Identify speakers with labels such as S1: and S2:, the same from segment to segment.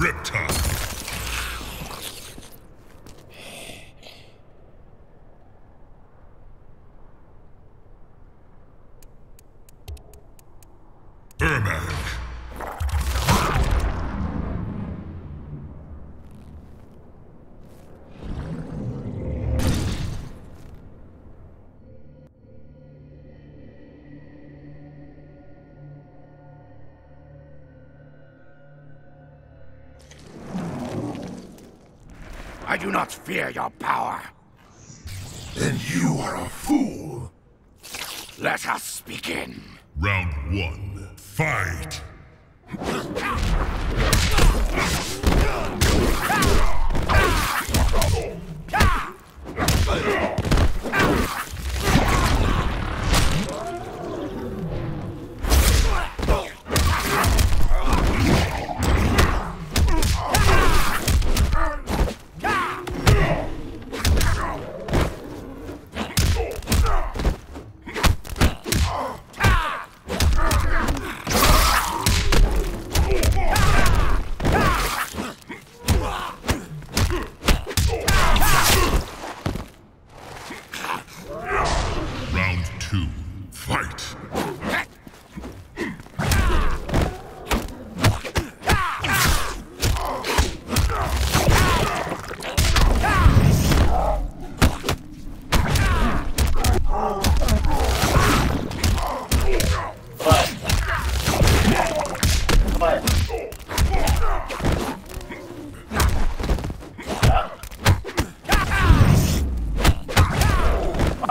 S1: Reptile. Ermac.
S2: I do not fear your power.
S1: Then you are a fool.
S2: Let us begin.
S1: Round one. Fight.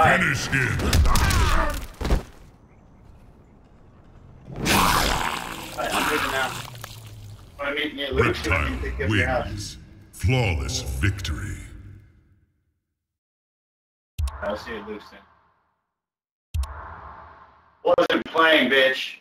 S1: Finish him.
S3: I'm
S1: Reptile wins. Flawless victory.
S3: I'll see you then. Wasn't playing, bitch.